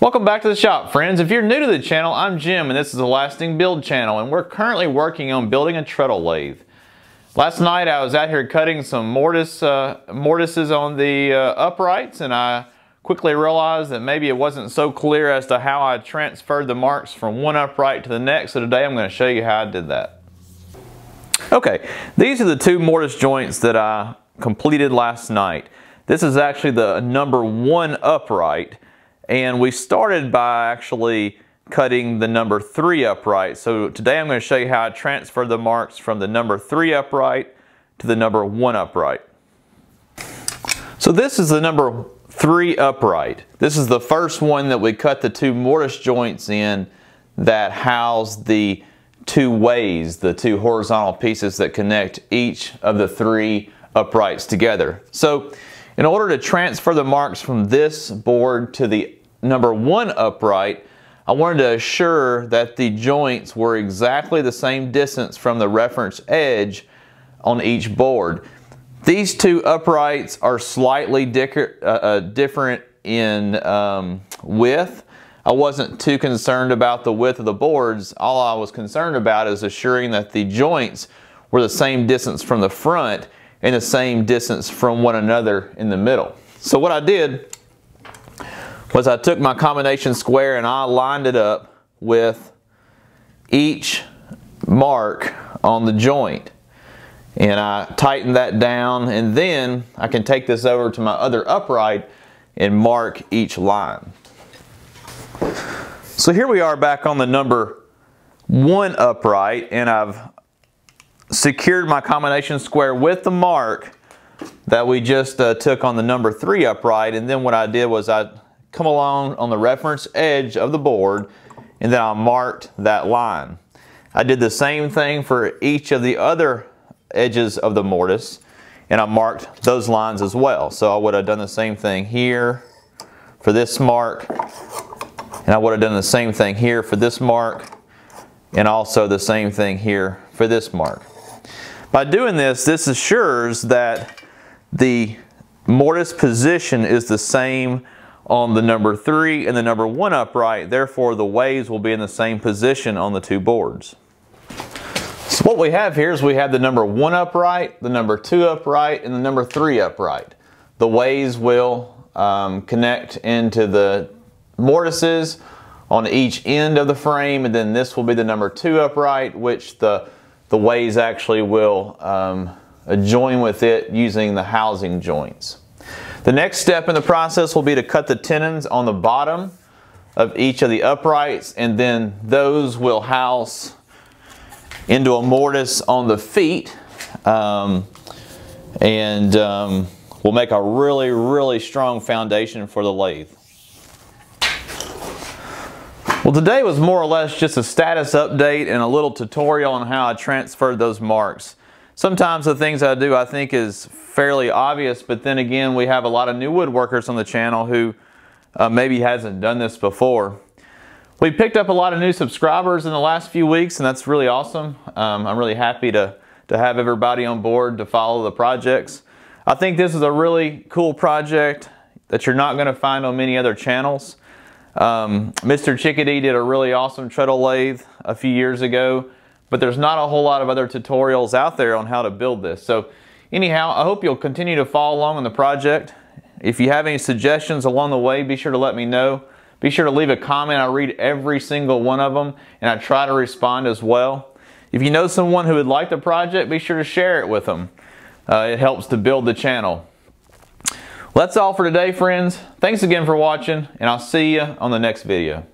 Welcome back to the shop, friends. If you're new to the channel, I'm Jim, and this is the Lasting Build channel, and we're currently working on building a treadle lathe. Last night, I was out here cutting some mortise, uh, mortises on the uh, uprights, and I quickly realized that maybe it wasn't so clear as to how I transferred the marks from one upright to the next, so today I'm going to show you how I did that. Okay, these are the two mortise joints that I completed last night. This is actually the number one upright, and we started by actually cutting the number three upright. So today I'm going to show you how I transfer the marks from the number three upright to the number one upright. So this is the number three upright. This is the first one that we cut the two mortise joints in that house the two ways, the two horizontal pieces that connect each of the three uprights together. So in order to transfer the marks from this board to the number one upright, I wanted to assure that the joints were exactly the same distance from the reference edge on each board. These two uprights are slightly uh, uh, different in um, width. I wasn't too concerned about the width of the boards. All I was concerned about is assuring that the joints were the same distance from the front and the same distance from one another in the middle. So what I did was I took my combination square and I lined it up with each mark on the joint. And I tightened that down and then I can take this over to my other upright and mark each line. So here we are back on the number one upright and I've secured my combination square with the mark that we just uh, took on the number three upright and then what I did was I come along on the reference edge of the board and then I marked that line. I did the same thing for each of the other edges of the mortise and I marked those lines as well. So I would have done the same thing here for this mark and I would have done the same thing here for this mark and also the same thing here for this mark. By doing this, this assures that the mortise position is the same on the number three and the number one upright. Therefore, the ways will be in the same position on the two boards. So what we have here is we have the number one upright, the number two upright, and the number three upright. The ways will um, connect into the mortises on each end of the frame, and then this will be the number two upright, which the, the ways actually will um, join with it using the housing joints. The next step in the process will be to cut the tenons on the bottom of each of the uprights and then those will house into a mortise on the feet um, and um, will make a really really strong foundation for the lathe. Well today was more or less just a status update and a little tutorial on how I transferred those marks. Sometimes the things I do I think is fairly obvious, but then again, we have a lot of new woodworkers on the channel who uh, maybe hasn't done this before. We picked up a lot of new subscribers in the last few weeks, and that's really awesome. Um, I'm really happy to, to have everybody on board to follow the projects. I think this is a really cool project that you're not going to find on many other channels. Um, Mr. Chickadee did a really awesome treadle lathe a few years ago, but there's not a whole lot of other tutorials out there on how to build this. So anyhow, I hope you'll continue to follow along on the project. If you have any suggestions along the way, be sure to let me know. Be sure to leave a comment. I read every single one of them and I try to respond as well. If you know someone who would like the project, be sure to share it with them. Uh, it helps to build the channel. Well, that's all for today, friends. Thanks again for watching, and I'll see you on the next video.